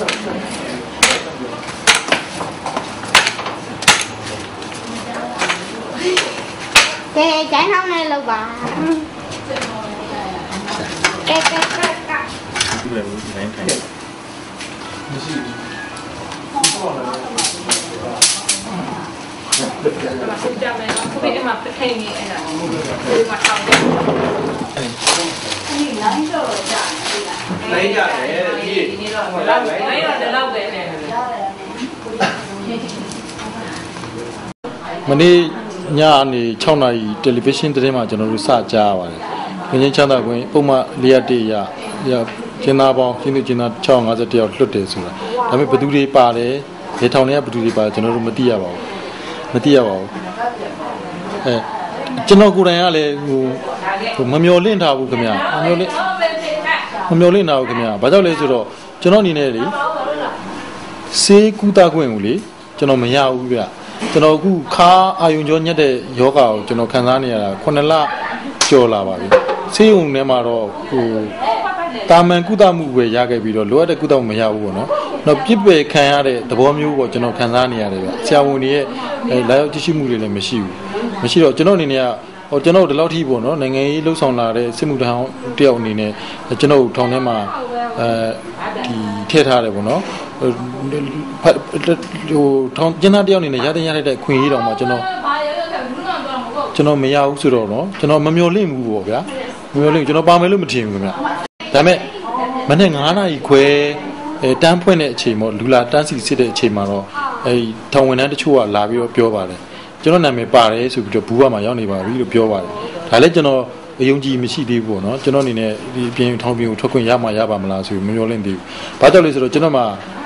ကဲကျိုင်းနှောင်းနဲ့လောက်ပါကဲကဲကဲကဲဒီလိုဒီတိုင်းထိုင်ခုကြမယ်ခု လိုက်ကြတယ်ဒီဒီနေ့တော့လောက်ပဲအဲ့တော့ဒီလောက်ပဲနဲ့မနေ့ညနေ6နာရီတယ်လီဗီရှင်းသတင်းမှာကျွန်တော်တို့စကြားရပါတယ်။ငင်းချင်းချမ်းသာခွင့်ပုံမှန်၄ရက်တည်းရရကျင်းသားပေါင်းကျင်းသူကျင်းသား650တယောက်လွတ်တယ်ဆိုတာ။ဒါပေမဲ့ဘယ်သူတွေပါတယ်ဘယ်ထောင်တွေကဘယ်သူတွေပါတယ်ကျွန်တော်တို့မသိရပါဘူး။မသိရပါဘူး။အဲကျွန်တော်ကိုယ်တိုင်ကလည်းဟိုဟိုမမျော်လင့်ထားဘူးခင်ဗျာ။မမျော်လင့်မမျော်လင့်ထားဘူးခင်ဗျာ။ဘာကြောင့်လဲဆိုတော့ ကျွန်တော်အနေနဲ့လေစေးကူတာခွင့်ကိုလေကျွန်တော်မရဘူးဗျ။ကျွန်တော်အခုခါအာယုံကြောညက်တဲ့ယောဂါကိုကျွန်တော်ခံစားနေရတာ9လကျော်လာပါပြီ။ဆေးရုံထဲမှာတော့ဟိုတာမန်ကုသမှုပဲရခဲ့ပြီးတော့လိုအပ်တဲ့ကုသမှုမရဘူးပေါ့နော်။တော့ပြစ်ပယ်ခံရတဲ့သဘောမျိုးပေါ့ကျွန်တော်ခံစားနေရတယ်ဗျ။ဆရာဝန်တွေရဲ့အဲလာရောက်ကြည့်ရှုမှုတွေလည်းမရှိဘူး။မရှိတော့ကျွန်တော်အနေနဲ့က ဟိုကျွန်တော်ဒီလောက်ထိပေါ့နော်နိုင်ငံရေးလှုပ်ဆောင်လာတဲ့စစ်မှုထမ်းတယောက်အနေနဲ့ကျွန်တော်ထောင်ထဲမှာအဲဒီထည့်ထားတယ်ပေါ့နော်ဟိုဟိုထောင်ကျန်းသားတယောက်အနေနဲ့ရတဲ့ရတဲ့ခွင့်ရေးတော်မှာကျွန်တော်ကျွန်တော်မရဘူးဆိုတော့เนาะကျွန်တော်မမျော်လင့်ဘူးပေါ့ဗျာမမျော်လင့်ကျွန်တော်ပါမယ်လို့မထင်ဘူးခင်ဗျဒါပေမဲ့မနေ့9နာရီခွဲအဲတန်းဖွင့်တဲ့အချိန်ပေါ့လူလာတန်းစီစစ်တဲ့အချိန်မှာတော့အဲထောင်ဝန်ထမ်းတချို့ကလာပြီးတော့ပြောပါတယ် ကျွန်တော်နာမည်ပါတယ်ဆိုပြီးတော့ဘူးဘမှာရောက်နေပါပြီလို့ပြောပါတယ်ဒါလည်းကျွန်တော်အယုံကြည်မရှိသေးဘူးပေါ့နော်ကျွန်တော်အနေနဲ့ဒီအပြင်ထောင်ပြင်ကိုထွက်ခွင့်ရမှာရပါမလားဆိုပြီးမမျောလင့်သေးဘူးဘာကြောင့်လဲဆိုတော့ကျွန်တော်မှ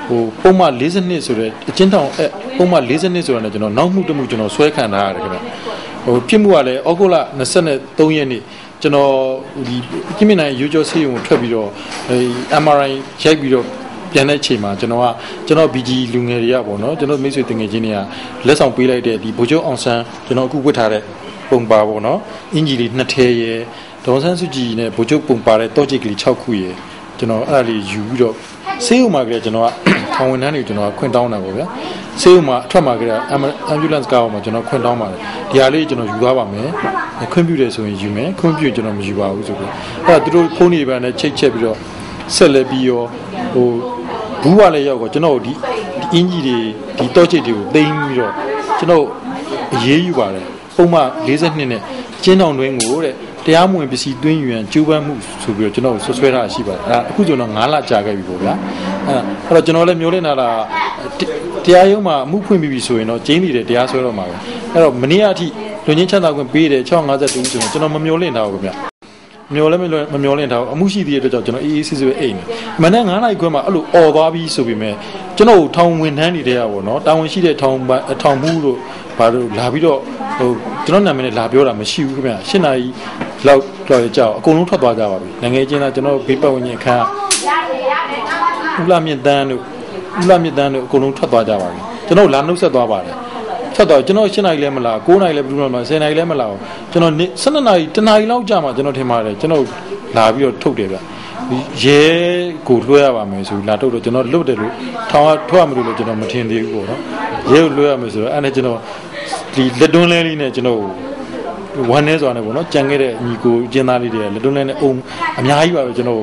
ဟိုပုံမှန်42ဆိုတဲ့အချင်းထောင်အဲပုံမှန်42ဆိုတာနဲ့ကျွန်တော်နောက်မှုတမှုကျွန်တော်ဆွဲခံထားရတယ်ခင်ဗျဟိုဖြစ်မှုကလည်းဩဂုတ်လ23ရက်နေ့ကျွန်တော်ဒီကိမနိုင်ရိုးကျော်ဆေးရုံကိုထွက်ပြီးတော့အဲ MRI ရိုက်ပြီးတော့ ပြန်တဲ့ချိန်မှာကျွန်တော်ကကျွန်တော် BG လူငယ်တွေကပေါ့နော်ကျွန်တော်မိတ်ဆွေတင်ငယ်ချင်းတွေကလက်ဆောင်ပေးလိုက်တဲ့ဒီဘိုးကျောင်းအောင်ဆန်းကျွန်တော်အခုဝတ်ထားတဲ့ပုံပါပေါ့နော်အင်ဂျီလေးနှစ်ထဲရယ်ဒေါန်ဆန်းစုကြည်နဲ့ဘိုးချုပ်ပုံပါတဲ့တောจิตကလေး6ခုရယ်ကျွန်တော်အဲ့ဒါလေးယူပြီးတော့ဆေးရုံမှာကလေးကျွန်တော်ကထောင်ဝန်ထမ်းတွေကျွန်တော်ကခွင့်တောင်းတာပေါ့ဗျာဆေးရုံမှာအထွက်မှာကလေး ambulance ကားမှာကျွန်တော်ခွင့်တောင်းပါတယ်ဒီဟာလေးကျွန်တော်ယူသွားပါမယ်ခွင့်ပြုတယ်ဆိုရင်ယူမယ်ခွင့်ပြုကျွန်တော်မယူပါဘူးဆိုပြီးအဲ့ဒါသူတို့ဖုန်းတွေပဲနဲ့ချိတ်ချက်ပြီးတော့ဆက်လက်ပြီးရောဟို ဘူးကလည်းရောက်တော့ကျွန်တော်ဒီဒီအင်ဂျီတွေဒီတော့ချစ်တွေကိုသိမ်းပြီးတော့ကျွန်တော်အရေးယူပါတယ်ပုံမှန်42နဲ့ကျင်းတောင်တွင်းကိုတဲ့တရားမဝင်ပစ္စည်းသွင်းယူရန်ကျူးပန်းမှုဆိုပြီးတော့ကျွန်တော်ဆွဆွဲထားရှိပါတယ်အဲအခုကျွန်တော်9လကြာခဲ့ပြီပေါ့ဗျာအဲအဲ့တော့ကျွန်တော်လည်းမျိုးလင့်လာတာတရားရုံးမှာအမှုဖွင့်ပြီးပြီဆိုရင်တော့ကျင်းနေတယ်တရားစွဲတော့မှာပဲအဲ့တော့မနေ့ကအထိလူချင်းချမ်းသာခွင့်ပေးတယ်652ဆိုရင်ကျွန်တော်မမျိုးလင့်ထားဘူးဗျာ မျောလဲမမမျောလင့်ထားဘူးအမှုရှိသေးတဲ့အတွက်ကြောင့်ကျွန်တော်အေးအေးဆေးဆေးပဲအိမ်နေမနေ့9နိုင်ခွဲမှာအဲ့လိုអော်သွားပြီးဆိုပြီးမဲ့ကျွန်တော်ထောင်ဝင်ထမ်းနေတဲ့อ่ะဗောနော်တာဝန်ရှိတဲ့ထောင်ထောင်မှုတို့ဘာလို့လာပြီးတော့ဟိုကျွန်တော်နာမည်နဲ့လာပြောတာမရှိဘူးခင်ဗျ၈နာရီလောက်တော့ကြောက်အကုန်လုံးထွက်သွားကြပါပြီနိုင်ငံချင်းသားကျွန်တော်ဘေးပတ်ဝန်းကျင်ခန်းဦးလာမြင့်တန်းတို့ဦးလာမြင့်တန်းတို့အကုန်လုံးထွက်သွားကြပါပြီကျွန်တော်လာနှုတ်ဆက်သွားပါတယ် ဆက်တော့ကျွန်တော်7နိုင်လဲမလား9နိုင်လဲဘယ်လိုမှမ10နိုင်လဲမလားကျွန်တော်12နိုင်တနာရီလောက်ကြာမှကျွန်တော်ထင်ပါတယ်ကျွန်တော်လာပြီးတော့ထုတ်တယ်ဗျရဲကိုလွှဲရပါမယ်ဆိုပြီးလာထုတ်တော့ကျွန်တော်လွတ်တယ်လို့ထောင်ကထွက်ရမလို့လို့ကျွန်တော်မထင်သေးဘူးပေါ့နော်ရဲကိုလွှဲရမယ်ဆိုတော့အဲ့ဒါကျွန်တော်ဒီလက်တွန်းလဲလေးနဲ့ကျွန်တော် ဝမ်းနေစွာနဲ့ပေါ့နော်ကြံခဲ့တဲ့ညီကိုကျင်းသားလေးတွေကလက်တွန်းလဲနဲ့အုံအများကြီးပါပဲကျွန်တော်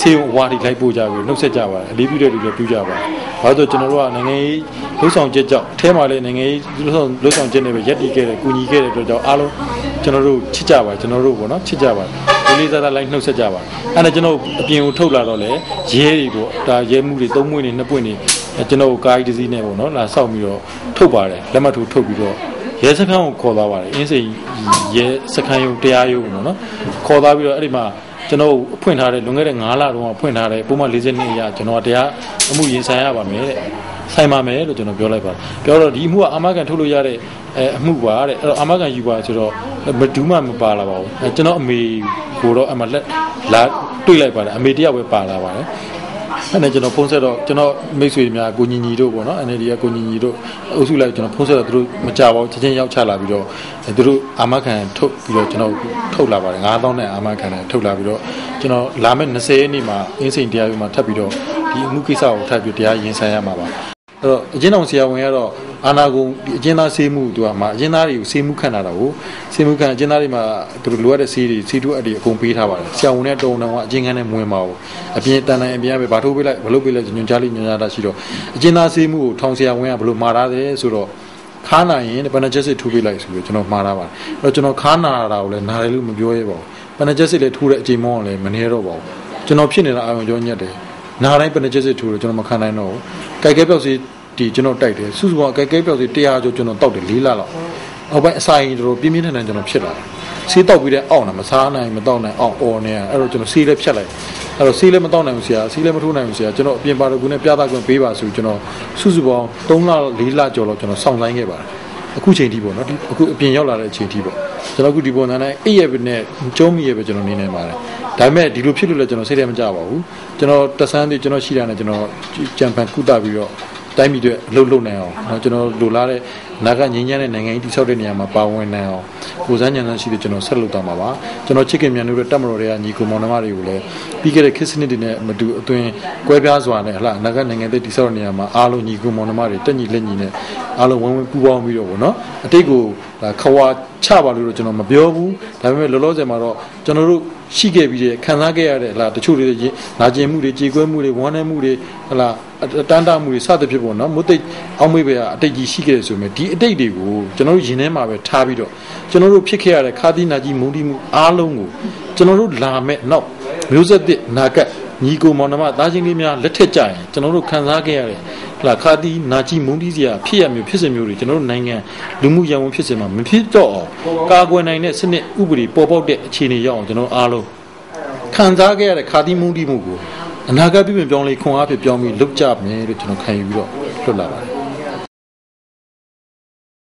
ဆေးရုံအဝါတွေလိုက်ပို့ကြပြီနှုတ်ဆက်ကြပါတယ်အလေးပြုတဲ့လူတွေပြုကြပါတယ်ဘာလို့ကျွန်တော်တို့ကနိုင်ငံရေးလှုပ်ဆောင်ချက်ကြောင့်အထဲမှာလည်းနိုင်ငံရေးလှုပ်ဆောင်လှုပ်ဆောင်ချက်တွေပဲရက်တည်ခဲ့တယ်၊ကူညီခဲ့တဲ့အတွက်ကြောင့်အားလုံးကျွန်တော်တို့ချစ်ကြပါတယ်ကျွန်တော်တို့ပေါ့နော်ချစ်ကြပါတယ်လေးလေးစားစားလိုက်နှုတ်ဆက်ကြပါတယ်အဲ့ဒါကျွန်တော်အပြင်ကိုထုတ်လာတော့လေရဲတွေပေါ့ဒါရဲမှုတွေသုံးမွေးနေနှစ်ပွင့်နေကျွန်တော်ကားကြီးတစ်စီးနဲ့ပေါ့နော်လာဆောက်ပြီးတော့ထုတ်ပါတယ်လက်မှတ်ထိုးထုတ်ပြီးတော့ ရဲစခန်းကိုခေါ်သွားပါတယ်အင်းစိန်ရဲစခန်းရုံတရားရုံပေါ့နော်ခေါ်သွားပြီးတော့အဲ့ဒီမှာကျွန်တော်ဖွင့်ထားတဲ့လွန်ခဲ့တဲ့9လတုန်းကဖွင့်ထားတဲ့ပုံမှန်40နှစ်အရကျွန်တော်တရားအမှုရင်ဆိုင်ရပါမယ်တဲ့ဆိုင်ပါမယ်လို့ကျွန်တော်ပြောလိုက်ပါတယ်ပြောတော့ဒီအမှုကအာမခံထုတ်လို့ရတဲ့အဲအမှုပါတဲ့အဲ့တော့အာမခံယူပါဆိုတော့မဒူးမှမပါလာပါဘူးအဲကျွန်တော်အမေကိုတော့အမလက်လာတွေ့လိုက်ပါတယ်အမေတယောက်ပဲပါလာပါတယ် အဲ့နဲ့ကျွန်တော်ဖုန်းဆက်တော့ကျွန်တော်မိတ်ဆွေများကိုညီညီတို့ပေါ့နော် NLD ကကိုညီညီတို့အုပ်စုလိုက်ကျွန်တော်ဖုန်းဆက်တော့သူတို့မကြပါဘူးချက်ချင်းရောက်ချလာပြီးတော့သူတို့အာမခံထုတ်ပြီးတော့ကျွန်တော်ထုတ်လာပါတယ်9000နဲ့အာမခံနဲ့ထုတ်လာပြီးတော့ကျွန်တော်လာမယ့်20ရက်နေ့မှာအင်းစိန်တရားရုံးမှာထပ်ပြီးတော့ဒီဒီအမှုကိစ္စကိုထပ်ပြီးတရားရင်ဆိုင်ရမှာပါ အဲ့တော့အကျဉ်းတော်ဆရာဝန်ကတော့အာနာကုံဒီအကျဉ်းသားဆေးမှုသူကမှာအကျဉ်းသားတွေကိုဆေးမှုခံတာတော့ဆေးမှုခံအကျဉ်းသားတွေမှာသူတို့လိုအပ်တဲ့ဆေးတွေဆေးတူအပ်တွေအကုန်ပေးထားပါတယ်ဆရာဝန်နဲ့တုံတောင်ကအကျဉ်းခန်းနဲ့မဝင်ပါဘူးအပြင်တန်တန်အပြင်ကပဲဗာထိုးပေးလိုက်ဘလို့ပေးလိုက်ညွှန်ကြားလိညွှန်ကြားတာရှိတော့အကျဉ်းသားဆေးမှုကိုထောင်ဆရာဝန်ကဘလို့မှာထားတယ်ဆိုတော့ခါနာရင်ပနချက်စစ်ထိုးပေးလိုက်ဆိုပြီးကျွန်တော်မှားထားပါတယ်အဲ့တော့ကျွန်တော်ခါနာတာကိုလည်းနားတယ်လို့မပြောရဲပါဘူးပနချက်စစ်လည်းထိုးတဲ့အချိန်မောင်းလည်းမနေတော့ပါဘူးကျွန်တော်ဖြစ်နေတာအာရုံကြောညက်တယ်နားတိုင်းပနချက်စစ်ထိုးလို့ကျွန်တော်မခံနိုင်တော့ဘူးကြိုက်ခဲပြောက်စီ ဒီကျွန်တော်တိုက်တယ်စုစုပေါင်းကြိုက်ခဲပြောက်စီ100ကျော်ကျွန်တော်တောက်တယ်၄လလောက်အောက်ပိုင်းအစာရင်တို့ပြင်းပြင်းထန်ထန်ကျွန်တော်ဖြစ်လာတယ်ဆေးတောက်ပြီးတဲ့အောင့်တာမစားနိုင်မတောက်နိုင်အောင့်အော်နေရအဲ့တော့ကျွန်တော်ဆေးလည်းဖြတ်လိုက်အဲ့တော့ဆေးလည်းမတောက်နိုင်ဘူးဆရာဆေးလည်းမထိုးနိုင်ဘူးဆရာကျွန်တော်အပြင်ပါတော့ကူနဲ့ပြသခွင့်ပေးပါဆိုကျွန်တော်စုစုပေါင်း3လ4လကျော်လောက်ကျွန်တော်စောင့်ဆိုင်ခဲ့ပါတယ်အခုချိန်ထိပေါ့နော်ဒီအခုအပြင်ရောက်လာတဲ့အချိန်ထိပေါ့ကျွန်တော်အခုဒီပုံစံနဲ့အိပ်ရပဲနဲ့ကျုံးမိရပဲကျွန်တော်နေနေပါတယ်ဒါပေမဲ့ဒီလိုဖြစ်လို့လည်းကျွန်တော်စိတ်ထဲမကြပါဘူးကျွန်တော်တဆန်းတွေကျွန်တော်ရှိတာနဲ့ကျွန်တော်ကြံပန်ကုသပြီးတော့ တိုင်းပြည်အတွက်အလုပ်လုပ်နိုင်အောင်နော်ကျွန်တော်လိုလားတဲ့နာဂငင်းညမ်းတဲ့နိုင်ငံကြီးတိဆောက်တဲ့နေရာမှာပါဝင်နိုင်အောင်ကိုစားညံစမ်းရှိတဲ့ကျွန်တော်ဆက်လုပ်သွားမှာပါကျွန်တော်ချစ်ခင်မြန်လို့တက်မတော်တွေကညီကိုမောင်နှမတွေကိုလည်းပြီးခဲ့တဲ့ခေတ်စနစ်တွေနဲ့မတူအသွင်ကွဲပြားစွာနဲ့ဟလာနာဂနိုင်ငံတိဆောက်တဲ့နေရာမှာအားလုံးညီကိုမောင်နှမတွေတက်ညီလက်ညီနဲ့အားလုံးဝင်းဝင်းပူးပေါင်းပြီးတော့ဗောနော်အတိတ်ကိုဒါခဝါချပါလို့တော့ကျွန်တော်မပြောဘူးဒါပေမဲ့လောလောဆယ်မှာတော့ကျွန်တော်တို့ရှိခဲ့ပြီးတဲ့ခံစားခဲ့ရတဲ့ဟလာတချို့တွေနာကျင်မှုတွေကြေကွဲမှုတွေဝမ်းနည်းမှုတွေဟလာ တန်တာမှုတွေစသဖြင့်ပေါ့နော်မုတ်တိတ်အောက်မေ့ပဲအတိတ်ကြီးရှိခဲ့တယ်ဆိုရင်ဒီအတိတ်တွေကိုကျွန်တော်တို့ရင်ထဲမှာပဲထားပြီးတော့ကျွန်တော်တို့ဖြစ်ခဲ့ရတဲ့ခါသီနာကြီးမုန်တီမှုအားလုံးကိုကျွန်တော်တို့လာမဲ့နောက်မျိုးဆက်သစ်နာကတ်ညီကိုမောင်နှမသားချင်းလေးများလက်ထက်ကြရင်ကျွန်တော်တို့ခံစားခဲ့ရတဲ့ဟလာခါသီနာကြီးမုန်တီစရာဖြစ်ရမျိုးဖြစ်စဉ်မျိုးတွေကျွန်တော်တို့နိုင်ငံလူမှုရန်ဝန်ဖြစ်စဉ်မှာမဖြစ်တော့အောင်ကာကွယ်နိုင်တဲ့စနစ်ဥပဒေပေါ်ပေါက်တဲ့အခြေအနေရောက်အောင်ကျွန်တော်အားလုံးခံစားခဲ့ရတဲ့ခါသီမုန်တီမှုကို အနာဂတ်ပြည်ပြင်ပြောင်းလဲခွန်အားဖြင့်ပြောင်းပြီးလုပ်ကြမယ်လို့ကျွန်တော်ခံယူပြီးတော့လွတ်လာပါတယ်